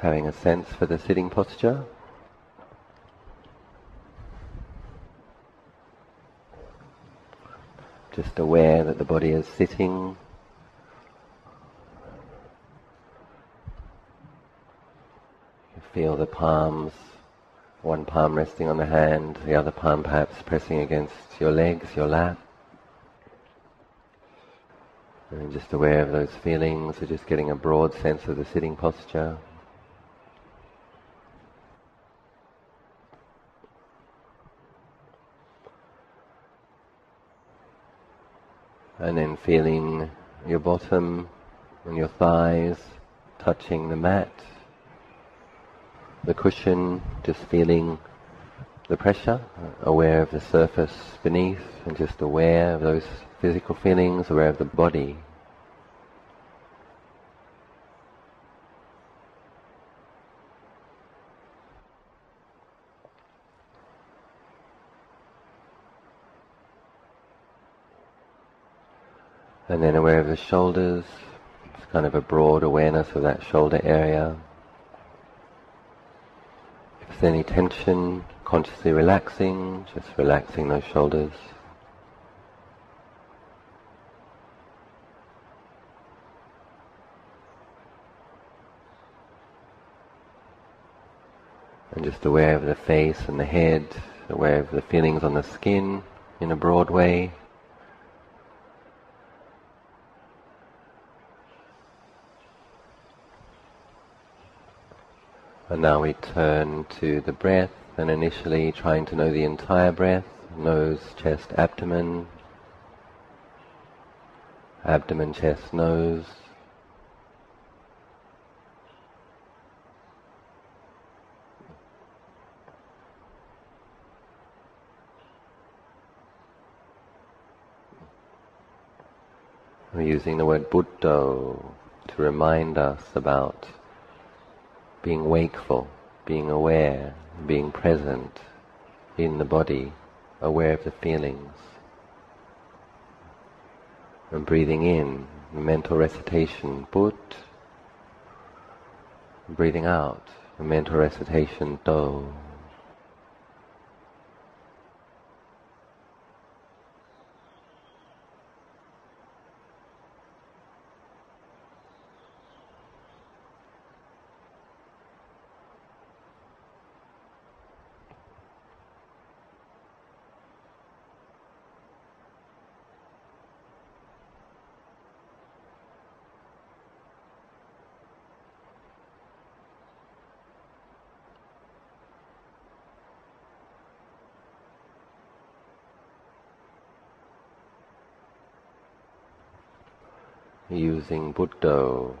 having a sense for the sitting posture. Just aware that the body is sitting. You feel the palms, one palm resting on the hand, the other palm perhaps pressing against your legs, your lap. And just aware of those feelings, so just getting a broad sense of the sitting posture. And then feeling your bottom and your thighs touching the mat, the cushion, just feeling the pressure, aware of the surface beneath, and just aware of those physical feelings, aware of the body. And then aware of the shoulders, it's kind of a broad awareness of that shoulder area. If there's any tension, consciously relaxing, just relaxing those shoulders. And just aware of the face and the head, aware of the feelings on the skin in a broad way. And now we turn to the breath and initially trying to know the entire breath, nose, chest, abdomen, abdomen, chest, nose. We're using the word Buddho to remind us about being wakeful, being aware, being present in the body, aware of the feelings. And breathing in, mental recitation, Bud. Breathing out, mental recitation, Do. Using Buddho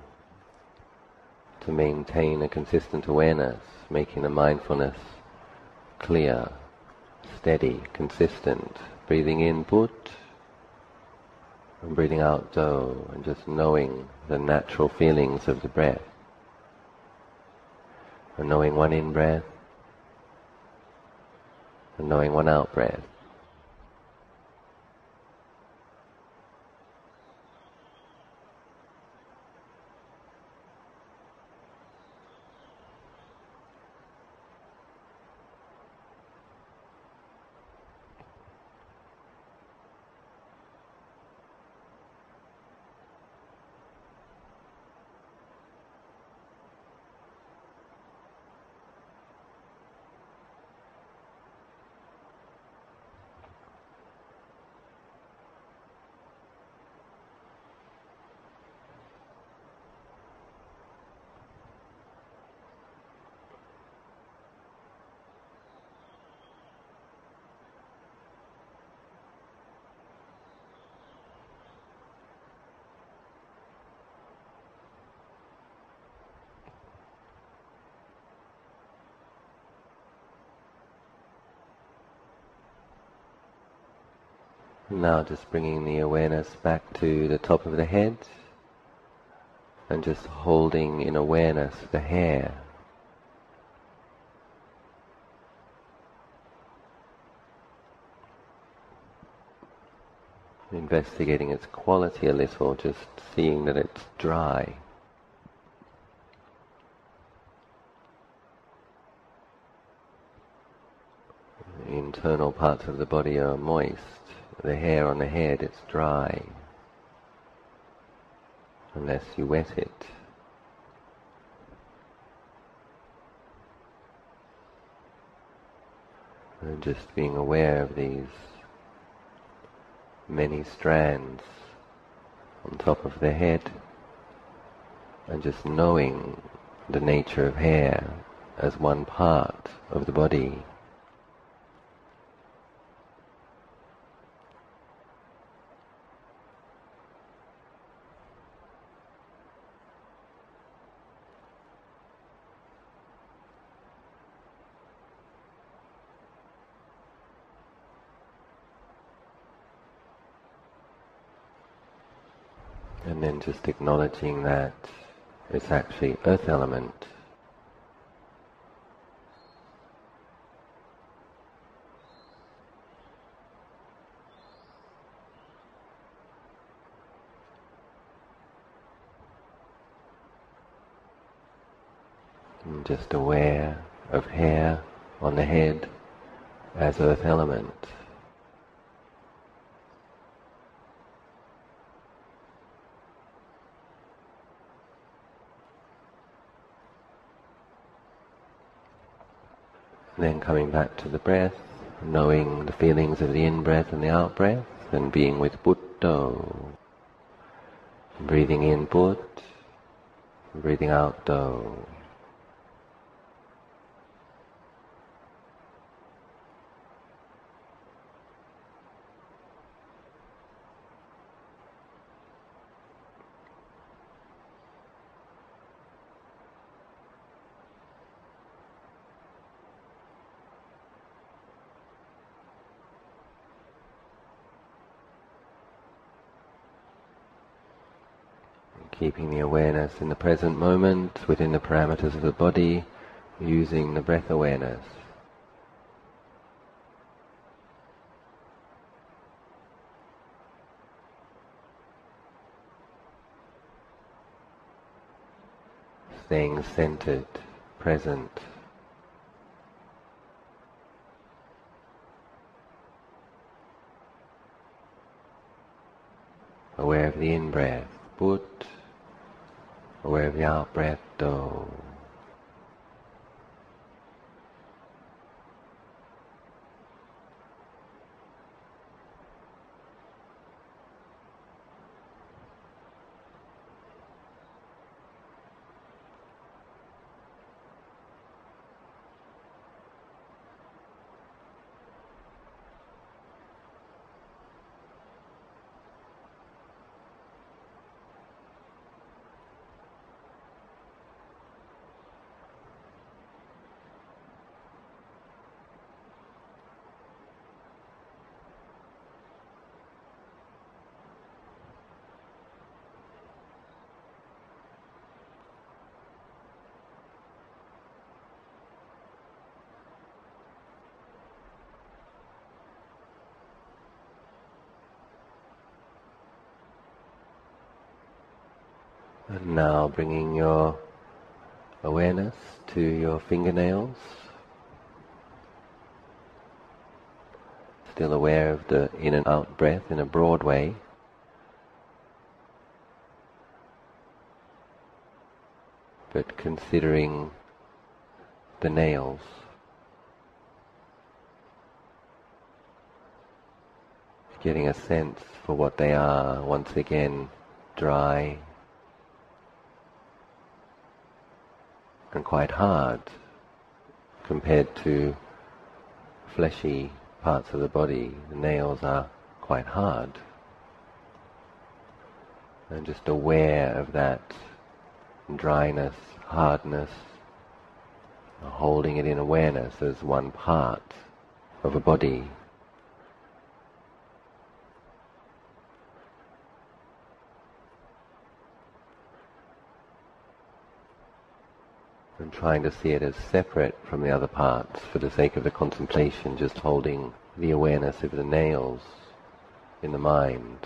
to maintain a consistent awareness, making the mindfulness clear, steady, consistent. Breathing in Bud and breathing out Do, and just knowing the natural feelings of the breath. And knowing one in breath and knowing one out breath. Now just bringing the awareness back to the top of the head and just holding in awareness the hair. Investigating its quality a little, just seeing that it's dry. The internal parts of the body are moist. The hair on the head, it's dry. Unless you wet it. And just being aware of these many strands on top of the head and just knowing the nature of hair as one part of the body. And then just acknowledging that it's actually earth element. And just aware of hair on the head as earth element. Then coming back to the breath, knowing the feelings of the in-breath and the out-breath, and being with Buddho. Breathing in Bud, breathing out Do. Keeping the awareness in the present moment within the parameters of the body, using the breath awareness. Staying centered, present. Aware of the in-breath, bud aware of the out breath, do. Now bringing your awareness to your fingernails. Still aware of the in and out breath in a broad way. But considering the nails. Getting a sense for what they are once again dry, and quite hard compared to fleshy parts of the body. The nails are quite hard. And just aware of that dryness, hardness, holding it in awareness as one part of a body and trying to see it as separate from the other parts for the sake of the contemplation, just holding the awareness of the nails in the mind.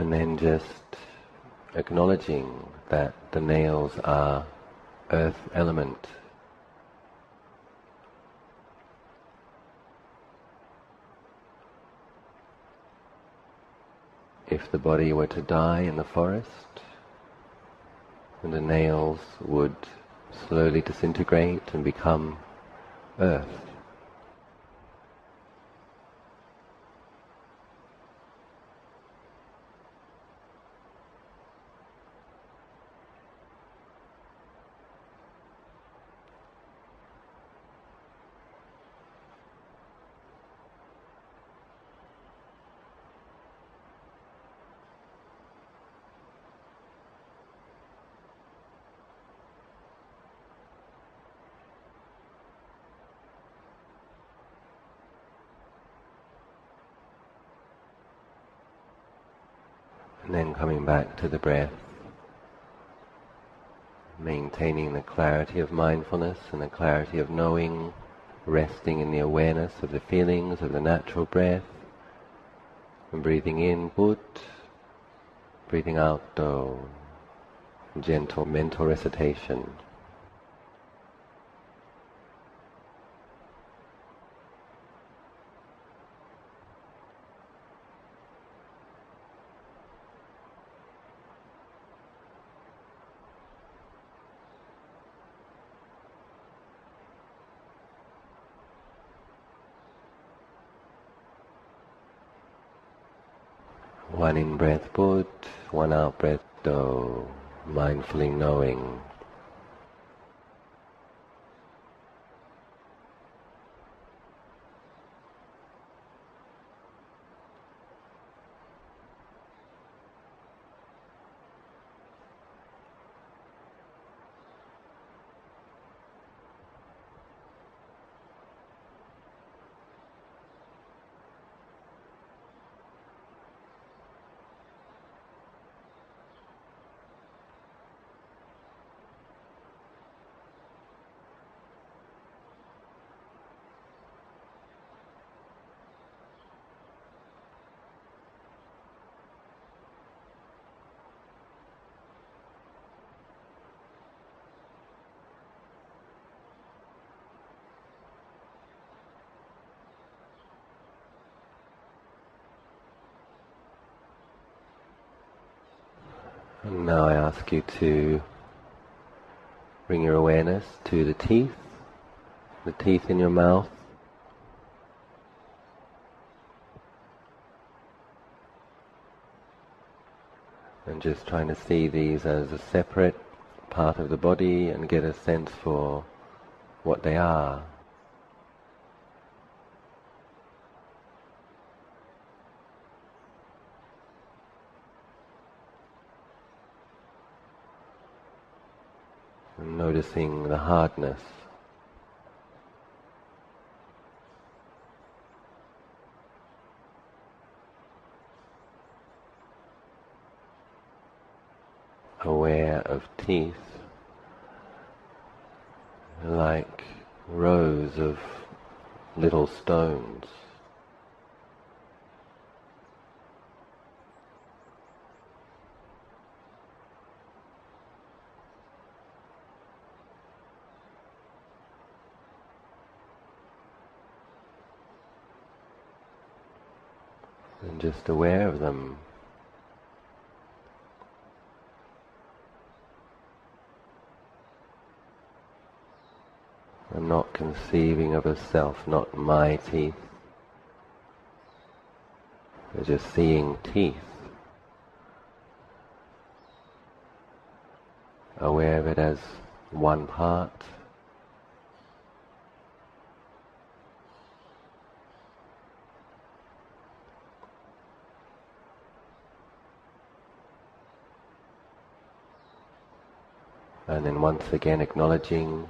And then just acknowledging that the nails are earth element. If the body were to die in the forest, then the nails would slowly disintegrate and become earth. And then coming back to the breath, maintaining the clarity of mindfulness and the clarity of knowing, resting in the awareness of the feelings of the natural breath, and breathing in Bud, breathing out Do, gentle mental recitation. One in breath bud, one out breath do, mindfully knowing And now I ask you to bring your awareness to the teeth, the teeth in your mouth. And just trying to see these as a separate part of the body and get a sense for what they are. Noticing the hardness. Aware of teeth like rows of little stones. And just aware of them. I'm not conceiving of a self, not my teeth. We're just seeing teeth. Aware of it as one part. And then once again acknowledging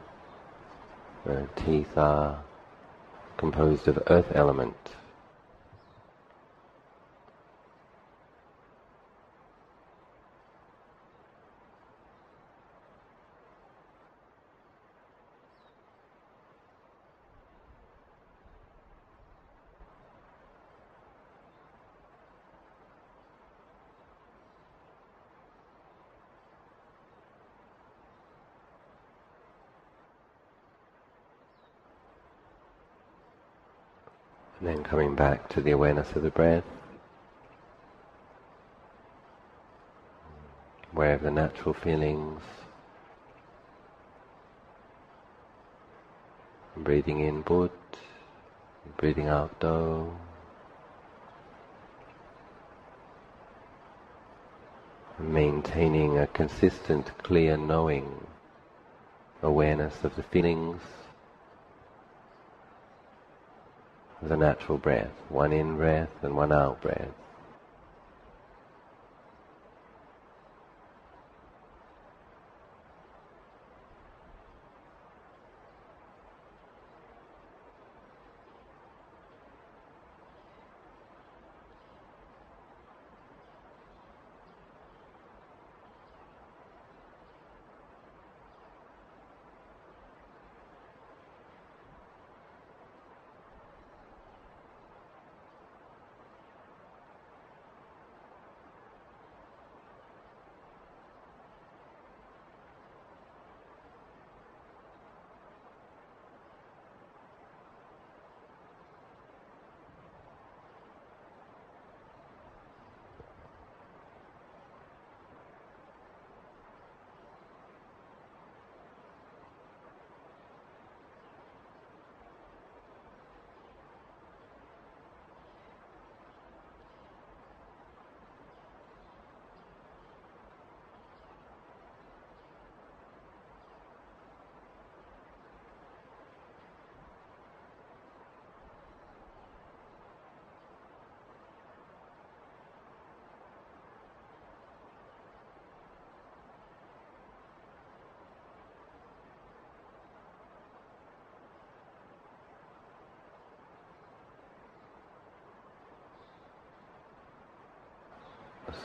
the teeth are composed of earth element. And then coming back to the awareness of the breath. Aware of the natural feelings. Breathing in Bud, breathing out Do. Maintaining a consistent, clear knowing, awareness of the feelings, the natural breath, one in breath and one out breath.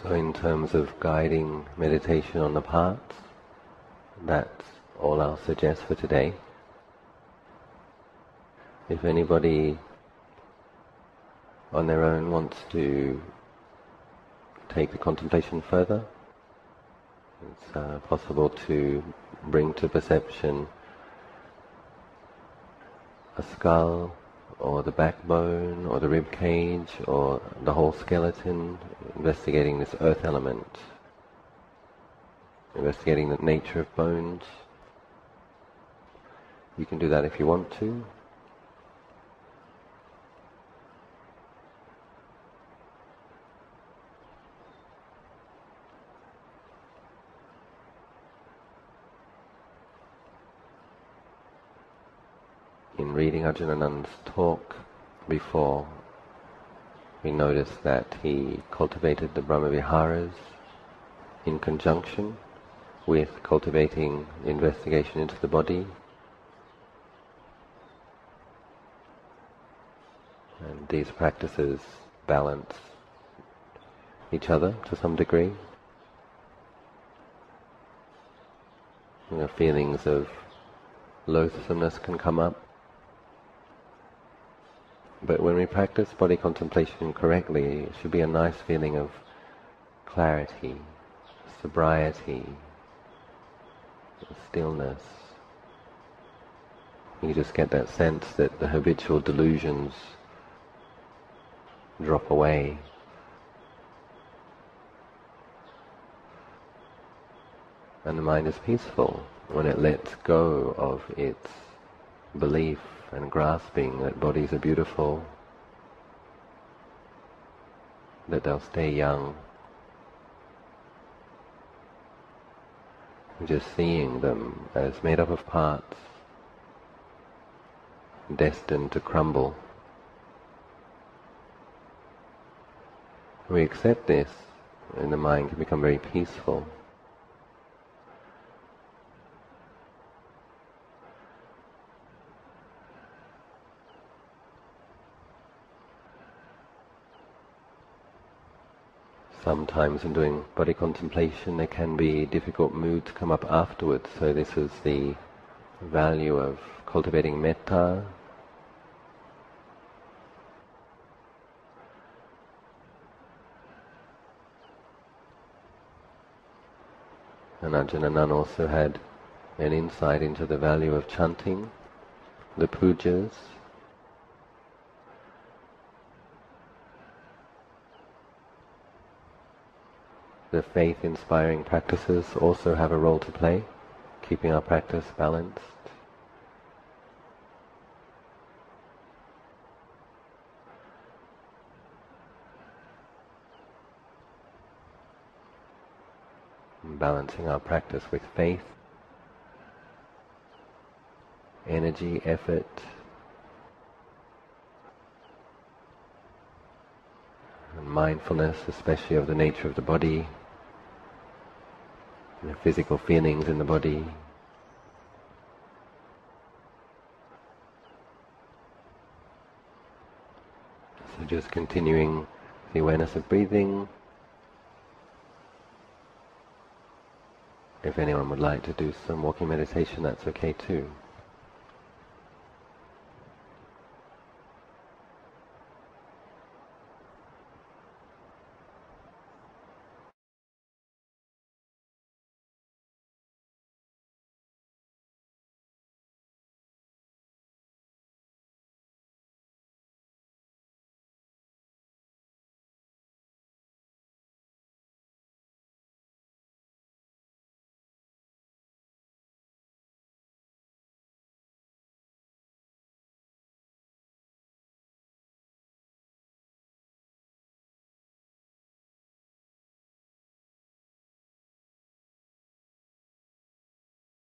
So in terms of guiding meditation on the parts, that's all I'll suggest for today. If anybody on their own wants to take the contemplation further, it's uh, possible to bring to perception a skull or the backbone or the rib cage or the whole skeleton, investigating this earth element, investigating the nature of bones. You can do that if you want to. in reading Ajahn talk before, we noticed that he cultivated the Brahmaviharas in conjunction with cultivating investigation into the body. And these practices balance each other to some degree. You know, feelings of loathsomeness can come up but when we practice body contemplation correctly, it should be a nice feeling of clarity, sobriety, stillness. You just get that sense that the habitual delusions drop away. And the mind is peaceful when it lets go of its belief and grasping that bodies are beautiful, that they'll stay young. Just seeing them as made up of parts, destined to crumble. We accept this, and the mind can become very peaceful. Sometimes in doing body contemplation there can be difficult moods come up afterwards, so this is the value of cultivating metta. And Ajahn also had an insight into the value of chanting, the pujas, the faith-inspiring practices also have a role to play, keeping our practice balanced. balancing our practice with faith, energy, effort, and mindfulness, especially of the nature of the body, the physical feelings in the body. So just continuing the awareness of breathing. If anyone would like to do some walking meditation, that's okay too.